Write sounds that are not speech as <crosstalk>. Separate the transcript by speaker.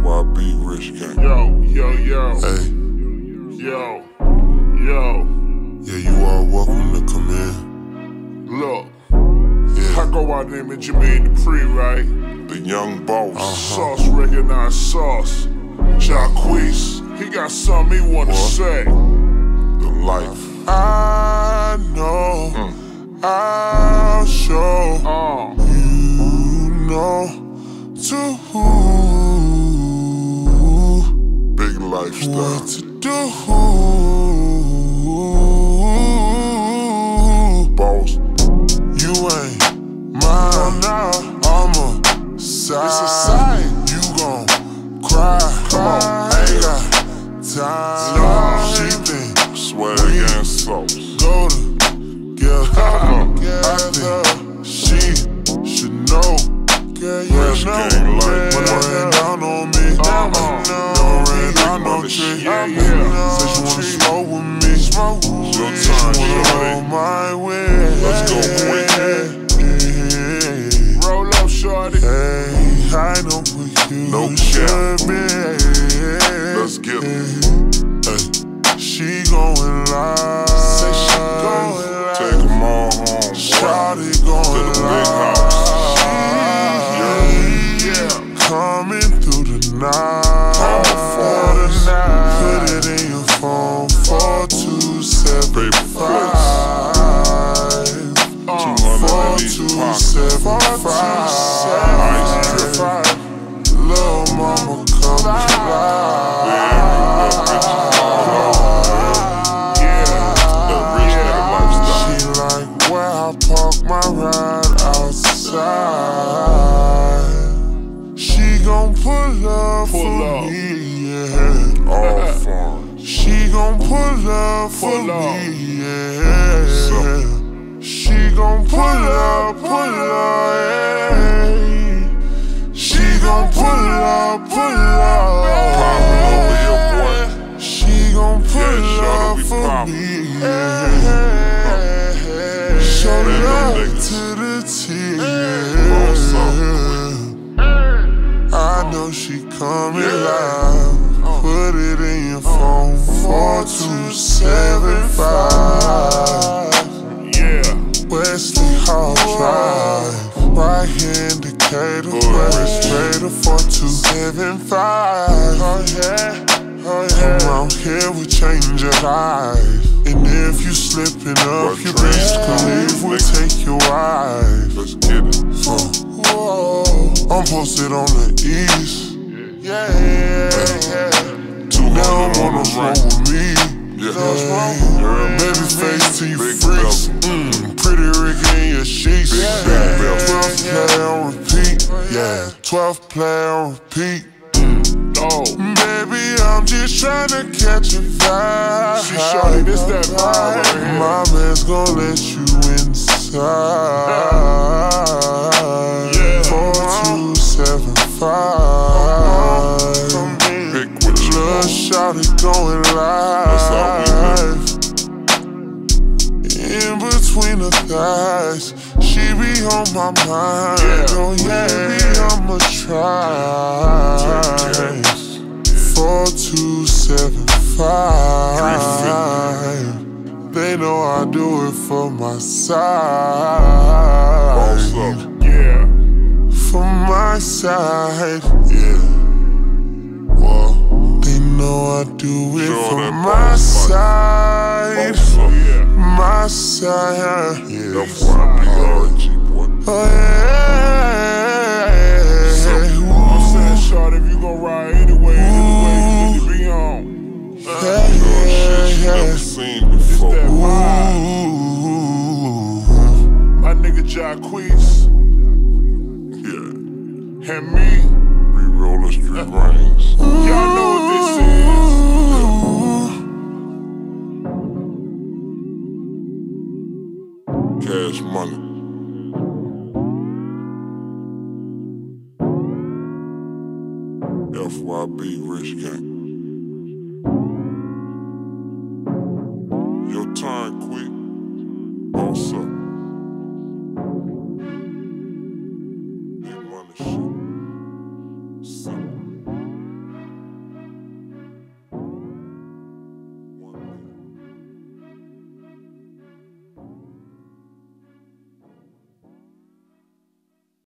Speaker 1: FYB Rich Gang.
Speaker 2: Yo, yo, yo.
Speaker 1: Hey,
Speaker 2: Yo, yo.
Speaker 1: yeah, you are welcome to come in.
Speaker 2: Look,
Speaker 1: Yeah,
Speaker 2: I go out there with Jermaine Dupri, right?
Speaker 1: the young boss.
Speaker 2: Uh-huh. Sauce, recognized sauce. Jacquees, he got something he wanna
Speaker 1: What?
Speaker 2: say.
Speaker 1: The life. I know. I'll show
Speaker 2: Uh,
Speaker 1: you know to who lifestyle. What to do? Boss, you ain't mine now. I'm a side.
Speaker 2: It's a side.
Speaker 1: You gon' cry.
Speaker 2: Come on.
Speaker 1: Ain't got time.
Speaker 2: No.
Speaker 1: She think swag and sauce. Go <laughs> together. I think she should know. Girl, you
Speaker 2: Fresh
Speaker 1: know.
Speaker 2: gang like
Speaker 1: Say she wanna smoke with me. Smoke with
Speaker 2: Your
Speaker 1: me.
Speaker 2: time,
Speaker 1: She wanna roll my pull up for Pull up. me, yeah. She gon' pull up, pull up, yeah. She gon' pull up, pull up. Two seven five. Oh yeah. Oh yeah. Come around here, we change your life. And if you slipping up,
Speaker 2: What
Speaker 1: your
Speaker 2: trend?
Speaker 1: bitch can leave, we'll take your wife.
Speaker 2: Let's get it.
Speaker 1: Whoa, I'm posted on the east. Yeah, yeah.
Speaker 2: Two
Speaker 1: They don't
Speaker 2: hundred on the right.
Speaker 1: with me.
Speaker 2: Yeah.
Speaker 1: Yeah. Baby face to you freaks. Mm, 12 play on repeat.
Speaker 2: Oh.
Speaker 1: Baby, I'm just trying to catch a vibe.
Speaker 2: She shorty, this that vibe.
Speaker 1: My man's gonna let you inside. Between the thighs, she be on my mind.
Speaker 2: Yeah.
Speaker 1: Oh yeah, baby, I'ma try. Four two seven five. They know I do it for my side.
Speaker 2: Yeah.
Speaker 1: For my side, yeah. Well, they know I do it for my side.
Speaker 2: Boss up. Yeah.
Speaker 1: My side, yeah.
Speaker 2: FYB boy.
Speaker 1: Oh, yeah.
Speaker 2: I'm saying, shorty, if you gon' ride anyway, anyway, you need to be on.
Speaker 1: Yeah,
Speaker 2: Shit you
Speaker 1: yeah,
Speaker 2: never seen before. That vibe.
Speaker 1: Ooh.
Speaker 2: My nigga Jacquees
Speaker 1: Yeah.
Speaker 2: and me. FYB Rich
Speaker 1: Gang. Your time quick, boss.